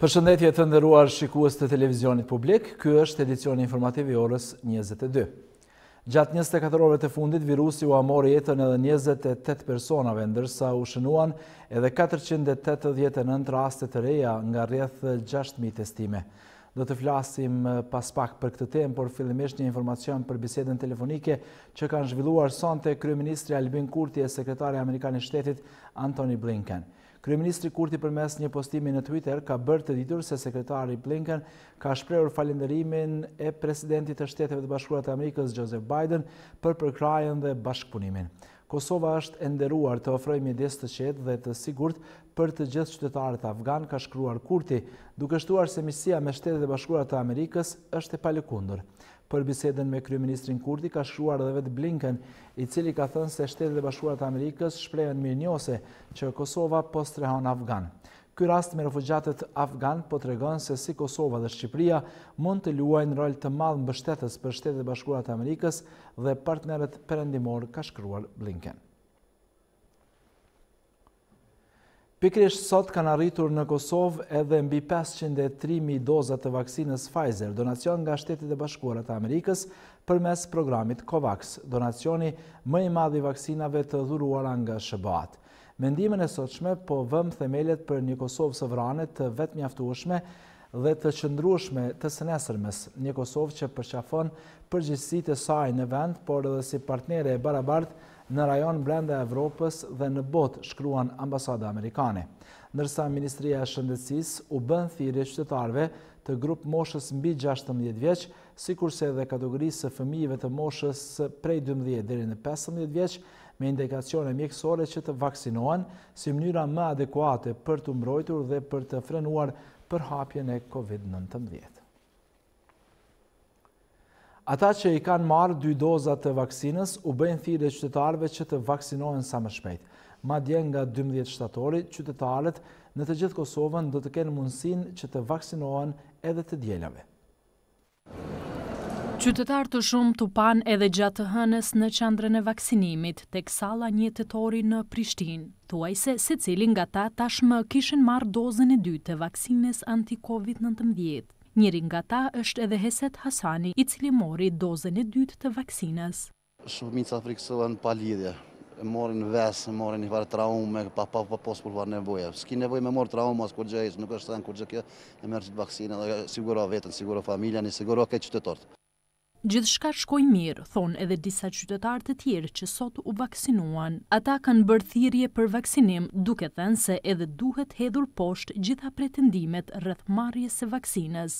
Përshëndetje të nderuar shikues të televizionit publik, ky është edicioni informativ i orës 22. Gjatë 24 orëve të fundit, virusi ua mori jetën edhe 28 personave, ndërsa u shënuan edhe 489 raste të reja nga rreth 6.000 testime. Do të flasim pas pak për këtë temë, por fillimisht një informacion për bisedën telefonike që kanë zhvilluar sonte kryeministri Albin Kurti e sekretari amerikan i shtetit Antony Blinken. Kryeministri Kurti përmes një postimi në Twitter ka bërë të ditur se sekretari Blinken ka shprehur falënderimin e presidentit të Shteteve të Bashkuara të Amerikës Joseph Biden për përkrahjen dhe bashkëpunimin. Kosova është e nderuar të ofrojë mjedis të qetë dhe të sigurt për të gjithë qytetarët afganë, ka shkruar Kurti, duke shtuar se miqësia me Shtetet e Bashkuara të Amerikës është e palëkundur. Për bisedën me kryeministrin Kurti ka shkruar edhe vetë Blinken, i cili ka thënë se Shtetet e Bashkuara të Amerikës shprehen mirënjohëse që Kosova po strehon afganë. Ky rast me refugjatët afganë po tregon se si Kosova dhe Shqipëria mund të luajnë rol të madh mbështetës për Shtetet e Bashkuara të Amerikës dhe partnerët perëndimorë, ka shkruar Blinken. Pikërisht sot kanë arritur në Kosovë edhe mbi pesëqind e tri mijë doza të vaksinës Pfizer, donacion nga Shtetet e Bashkuara të Amerikës përmes programit COVAX, donacioni më i madh i vaksinave të dhuruara nga SHBA-të. Me ndihmën e sotshme po vëmë themelet për një Kosovë sovrane të vetëmjaftueshme dhe të qëndrueshme të së nesërmes, një Kosovë që përqafon përgjegjësitë e saj në vend, por edhe si partnere e barabartë në rajon brenda Evropës dhe në botë, shkruan ambasada amerikane. Ndërsa Ministria e Shëndetësisë u bën thirrje qytetarëve të grupmoshës mbi gjashtëmbëdhjetë vjeç, sikurse edhe kategorisë së fëmijëve të moshës prej dymbëdhjetë deri në pesëmbëdhjetë vjeç me indikacione mjekësore që të vaksinohen si mënyra më adekuate për t'u mbrojtur dhe për të frenuar përhapjen e COVID-19. Ata që i kanë marrë dy doza të vaksinës u bëjnë thirrje qytetarëve që të vaksinohen sa më shpejt. Madje nga dymbëdhjetë shtatori, qytetarët në të gjithë Kosovën do të kenë mundësinë që të vaksinohen edhe të dielave. Qytetarë të shumtë u panë edhe gjatë të hënës në qendrën e vaksinimit tek salla Një Tetori në Prishtinë. Thuajse secili nga ta tashmë kishin marrë dozën e dytë të vaksinës anti-Covid nëntëmbëdhjetë. Njëri nga ta është edhe Heset Hasani, i cili mori dozën e dytë të vaksinës. Shumica frikësohen pa lidhje. E morrin vesh, e morrin njëfarë traume, pa pa pa pas kurrfarë nevoje. S'ki nevojë me marrë traumë as kurrgjë hiç, nuk është thënë kurrgjë kjo. E merr qit vaksinë dhe siguro veten, siguro familjen, i siguro krejt qytetarët. Gjithçka shkoi mirë, thonë edhe disa qytetarë të tjerë që sot u vaksinuan. Ata kanë bërë thirrje për vaksinim, duke thënë se edhe duhet hedhur poshtë gjitha pretendimet rreth marrjes së vaksinës.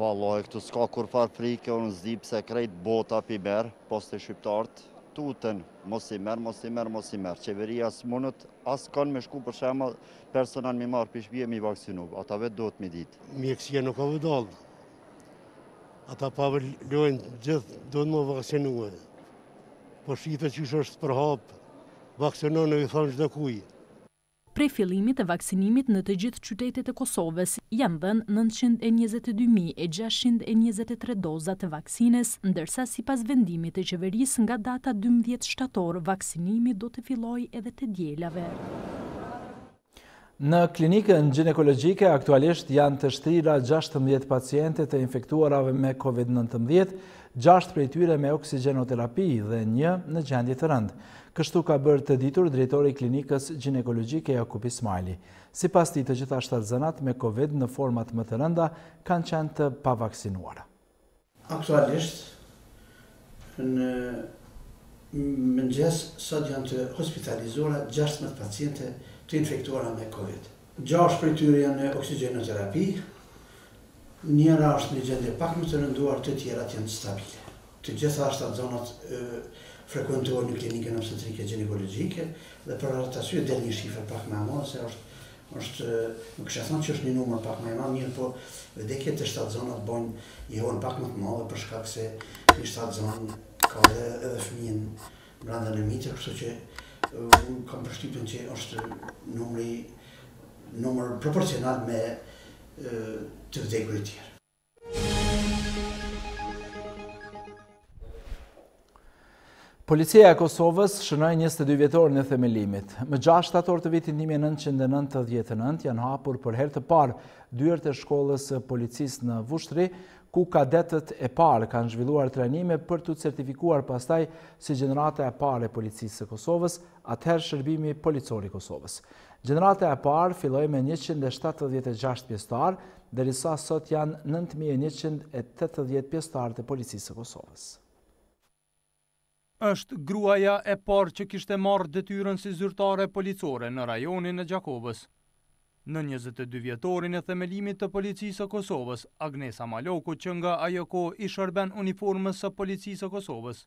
Vallai këtu s'ka kurrfarë frike unë s'di pse krejt bota pi merr po ste shqiptart tuten mos i merr mos i merr mos i merr qeveria s'munët askënd me shku për shembull personan mi marr pi shpie mi vaksinu ata vet duhet mi dit. Mjekësia nuk ka vëdallë. Ata pa vëllojnë gjithë, do t'mu vaksinue. Po shihet që është përhapë, vaksinojnë e i thonë çdokujt. Prej fillimit të vaksinimit në të gjithë qytetet e Kosovës, janë dhënë nëntëqind e njëzet e dy mijë e gjashtëqind e njëzet e tre doza të vaksinës, ndërsa sipas vendimit të qeverisë nga data dymbëdhjetë shtator vaksinimi do të fillojë edhe të dielave. Në klinikën gjinekologjike aktualisht janë të shtrira 16 paciente të infektuara me COVID-19, 6 prej tyre me oksigjenoterapi dhe një në gjendje të rëndë. Kështu ka bërë të ditur drejtori i klinikës gjinekologjike Jakup Ismaili. Sipas tij të gjitha shtatzënat me COVID në format më të rënda kanë qenë të pavaksinuara. Aktualisht në mëngjes sot janë të hospitalizuara gjashtëmbëdhjetë paciente të infektuara me Covid. Gjashtë prej tyre janë në oksigjeno-terapi, njëra është në gjendje pak më të rënduar, të tjerat janë stabile. Të gjitha shtatzonat frekuentohen në Klinikën Obstetrike Gjinekologjike dhe për atë arsye del një shifër pak më e madhe se është Është, nuk kisha thënë që është një numër pak më i madh, mirëpo vdekjet te shtatzonat bëjnë jehonë pak më të madhe për shkak se një shtatzonë ka edhe edhe fëmijën brenda në mitër, kështu që unë kam përshtypjen që është numri numër proporcional me të vdekurit e tjerë. Policia e Kosovës shënoi 22-vjetorin e themelimit. Më 6 shtator të vitin 1999 janë hapur për herë të parë dyert e shkollës së policisë në Vushtrri, ku kadetët e parë kanë zhvilluar trajnime për t'u certifikuar pastaj si gjenerata e parë e policisë së Kosovës, Atëherë Shërbimi Policor i Kosovës. Gjenerata e parë filloi me njëqind e shtatëdhjetë e gjashtë pjesëtarë, derisa sot janë nëntë mijë e njëqind e tetëdhjetë pjesëtarë të Policisë së Kosovës. Është gruaja e parë që kishte marrë detyrën si zyrtare policore në rajonin e Gjakovës. Në njëzet e dy vjetorin e themelimit të Policisë së Kosovës, Agnesa Maloku që nga ajo kohë i shërben uniformës së Policisë së Kosovës.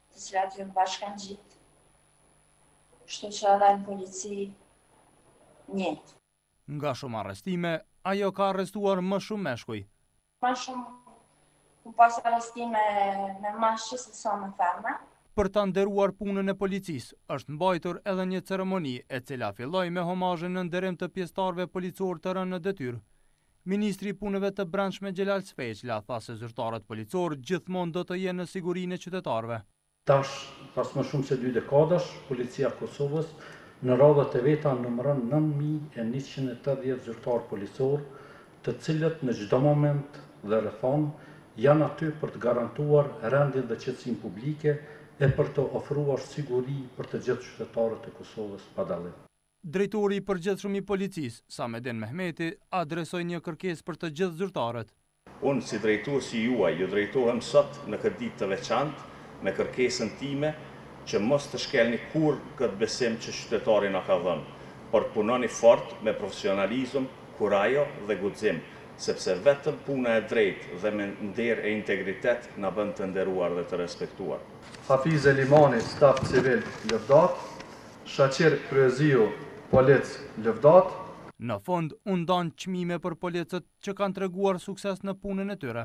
të cilët aty në bashkan gjithë, shtu që edhe në polici njëjtë. Nga shumë arrestime, ajo ka arrestuar më shumë meshkuj. Ma shumë ka pas arrestime me meshkuj se sa me femna. Për ta nderuar punën e policisë, është mbajtur edhe një ceremoni e cila filloi me homazhin në nderim të pjesëtarëve policorë të rënë në detyrë. Ministri i Punëve të Brendshme Xhelal Sveçla tha se zyrtarët policorë gjithmonë do të jenë në sigurinë e qytetarëve. Tash, pas më shumë se dy dekadash, Policia e Kosovës në radhët e veta numëron nëntë mijë e njëqind e tetëdhjetë zyrtarë policorë, të cilët në çdo moment dhe rrethanë janë aty për të garantuar rendin dhe qetësinë publike e për të ofruar siguri për të gjithë qytetarët e Kosovës pa dallim. Drejtori i Përgjithshëm i Policisë, Samedin Mehmeti, adresoi një kërkesë për të gjithë zyrtarët. Unë, si drejtuesi juaj, ju drejtohem sot në këtë ditë të veçantë me kërkesën time që mos të shkelni kurrë këtë besim që qytetari na ka dhënë, por punoni fort me profesionalizëm, kurajo dhe guxim, sepse vetëm puna e drejtë dhe me nder e integritet na bën të nderuar dhe të respektuar. Hafize Limani, Staf Civil, Lëvdatë, Shaqir Kryeziu Polic Lëvdatë. Në fund u ndanë çmime për policët që kanë treguar sukses në punën e tyre.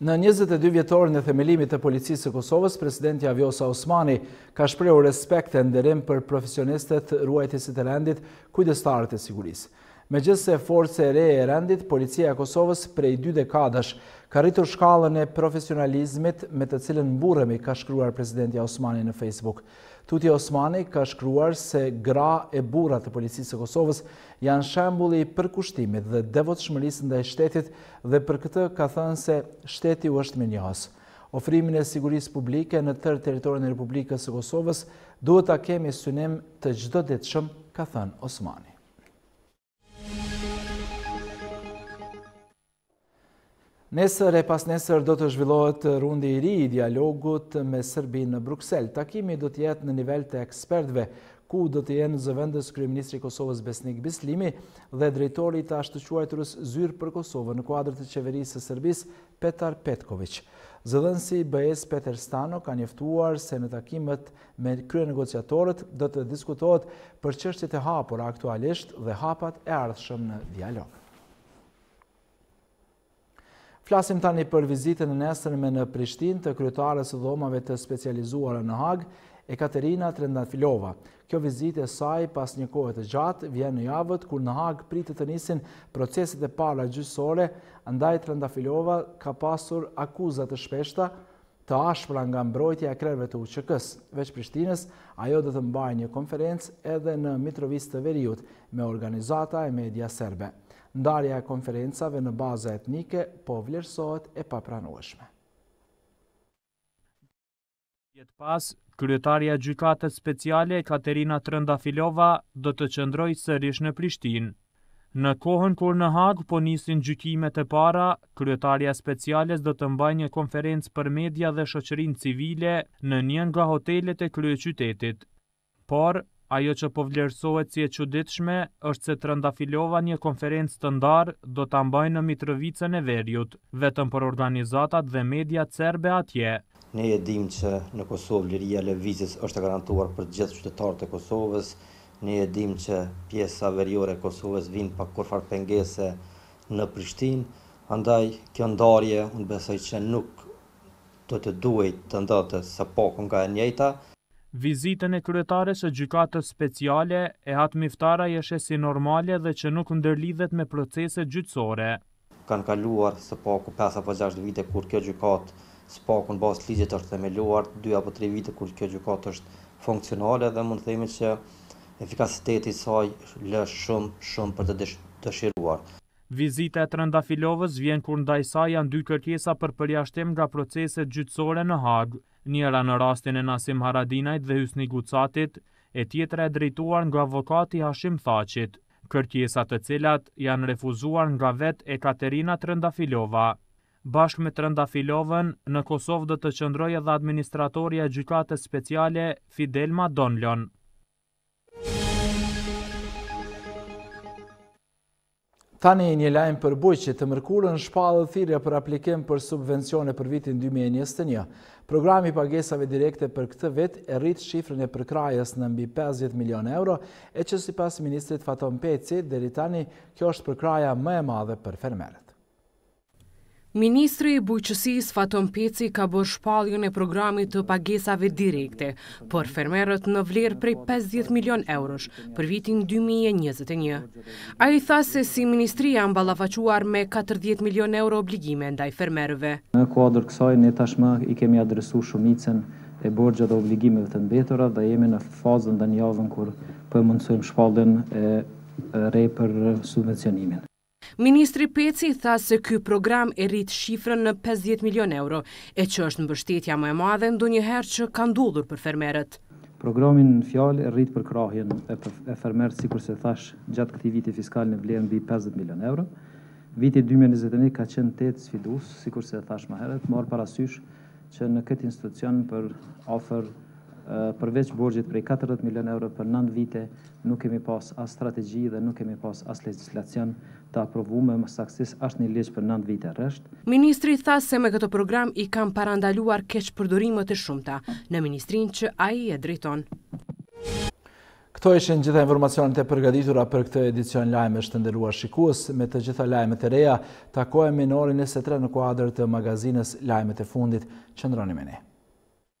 Në njëzet e dy vjetorin e themelimit të Policisë së Kosovës, presidentja Vjosa Osmani ka shprehur respekt e nderim për profesionistët, ruajtësit e rendit, kujdestarët e sigurisë. Megjithëse forcë e re e rendit, Policia e Kosovës prej dy dekadash ka rritur shkallën e profesionalizmit me të cilën mburremi, ka shkruar presidentja Osmani në Facebook. Tutje Osmani ka shkruar se gra e burra të Policisë së Kosovës janë shembulli i përkushtimit dhe devotshmërisë ndaj shtetit dhe për këtë ka thënë se shteti u është mirënjohës. Ofrimin e sigurisë publike në tërë territorin e Republikës së Kosovës duhet ta kemi synim të çdoditshëm, ka thënë Osmani. Nesër e pas nesër do të zhvillohet rundi i ri i dialogut me Serbinë në Bruksel. Takimi do të jetë në nivel të ekspertëve, ku do të jenë zëvendëskryeministri i Kosovës Besnik Bislimi dhe drejtori i të ashtuquajturës zyrë për Kosovën në kuadër të qeverisë së Serbisë, Petar Petkoviq. Zëdhënësi i BE-së Peter Stano ka njoftuar se në takimet me kryenegociatorët do të diskutohet për çështjet e hapura aktualisht dhe hapat e ardhshëm në dialog. Flasim tani për vizitën e nesërme në Prishtinë të kryetares së dhomave të specializuara në Hagë, Ekaterina Trendafilova. Kjo vizitë e saj pas një kohe të gjatë vjen në javët kur në Hagë pritet të nisin proceset e para gjyqësore ndaj Trendafilovës ka pasur akuza të shpeshta të ashpra nga mbrojtja e krerëve të UÇK-së. Veç Prishtinës, ajo do të mbajë një konferencë edhe në Mitrovicë të Veriut me organizata e media serbe. Ndarja e konferencave në baza etnike po vlerësohet e papranueshme. Vjet pas, kryetarja e Gjykatës Speciale, Ekaterina Trendafilova, do të qëndrojë sërish në Prishtinë. Në kohën kur në Hagë po nisin gjykimet e para, kryetarja e Speciales do të mbajë një konferencë për media dhe shoqërinë civile në një nga hotelet e kryeqytetit. Por, ajo që po vlerësohet si e çuditshme është se Trendafilova një konferencë të ndarë do ta mbajë në Mitrovicën e Veriut, vetëm për organizatat dhe mediat serbe atje. Ne e dimë që në Kosovë liria e lëvizjes është e garantuar për gjithë qytetarët e Kosovës, ne e dimë që pjesa veriore e Kosovës vijnë pa kurrfarë pengese në Prishtinë, andaj kjo ndarje unë besoj që nuk do të duhej të ndodhte së paku nga e njëjta. Vizitën e kryetares së Gjykatës Speciale, Ehat Miftaraj e sheh si normale dhe që nuk ndërlidhet me proceset gjyqësore. Kanë kaluar së paku pesë apo gjashtë vite kur kjo gjykatë së paku në bazë të ligjit është themeluar, dy apo tri vite kur kjo gjykatë është funksionale dhe mund të themi që efikasiteti i saj lë shumë, shumë për të dëshiruar. Vizita e Trendafilovës vjen kur ndaj saj janë dy kërkesa për përjashtim nga proceset gjyqësore në Hagë. Njëra në rastin e Nasim Haradinajt dhe Hysni Gucatit, e tjetra e drejtuar nga avokati i Hashim Thaçit, kërkesa të cilat janë refuzuar nga vetë Ekaterina Trendafilova. Bashkë me Trendafilovën, në Kosovë do të qëndrojë edhe administratorja e Gjykatës Speciale, Fidelma Donlon. Tani një lajm për bujqit, të mërkurën shpallet thirrja për aplikim për subvencione për vitin 2021. Programi i pagesave direkte për këtë vit e rrit shifrën e përkrahjes në mbi 50 milionë euro, e që sipas ministrit Faton Peci, deri tani kjo është përkrahja më e madhe për fermerët. Ministri i Bujqësisë, Faton Peci ka bërë shpalljen e programit të pagesave direkte për fermerët në vlerë prej pesëdhjetë milionë eurosh për vitin dy mijë e njëzet e një. Ai tha se si ministri janë ballafaquar me katërdhjetë milionë euro obligime ndaj fermerëve. Në kuadër të kësaj, ne tashmë i kemi adresu shumicën e borxheve dhe obligimeve të mbetura dhe jemi në fazën dhe në javën kur po e mundësojmë shpalljen e re për subvencionimin. Ministri Peci tha se ky program e rrit shifrën në pesëdhjetë milionë euro, e që është mbështetja më e madhe ndonjëherë që ka ndodhur për fermerët. Programi në fjalë e rrit përkrahjen e fermerëve sikurse thashë gjatë këtij viti fiskal në vlerë mbi pesëdhjetë milionë euro. Viti dy mijë e njëzet e një ka qenë tejet sfidues, sikurse e thashë më herët, marrë parasysh që në këtë institucion për afër përveç borxhit prej katërdhjetë milionë euro për nëntë vite Nuk kemi pas as strategji dhe nuk kemi pas as legjislacion të aprovume më saktësisht as një ligj për nëntë vite rresht. Ministri tha se me këtë program i kanë parandaluar keqpërdorimet e shumta në ministrinë që ai e drejton. Këto ishin gjitha informacionet e përgatitura për këtë edicion lajmesh të nderuar shikues. Me të gjitha lajmet e reja, takohemi në orën 23 në kuadër të magazinës Lajmet e fundit. Qëndroni me ne.